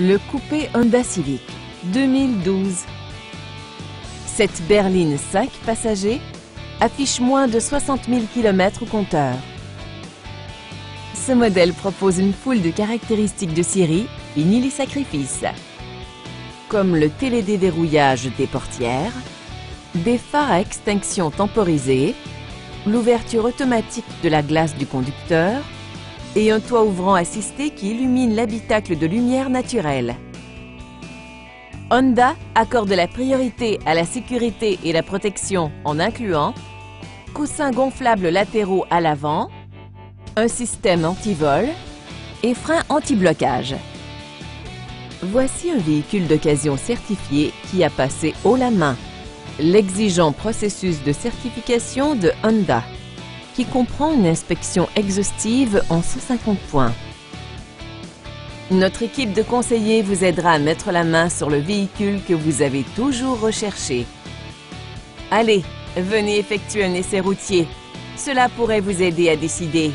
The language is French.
Le coupé Honda Civic 2012. Cette berline 5 passagers affiche moins de 60 000 km au compteur. Ce modèle propose une foule de caractéristiques de série fini les sacrifices, comme le télédéverrouillage des portières, des phares à extinction temporisés, l'ouverture automatique de la glace du conducteur et un toit ouvrant assisté qui illumine l'habitacle de lumière naturelle. Honda accorde la priorité à la sécurité et la protection en incluant coussins gonflables latéraux à l'avant, un système anti-vol et freins anti-blocage. Voici un véhicule d'occasion certifié qui a passé haut la main l'exigeant processus de certification de Honda, comprend une inspection exhaustive en 150 points. Notre équipe de conseillers vous aidera à mettre la main sur le véhicule que vous avez toujours recherché. Allez, venez effectuer un essai routier. Cela pourrait vous aider à décider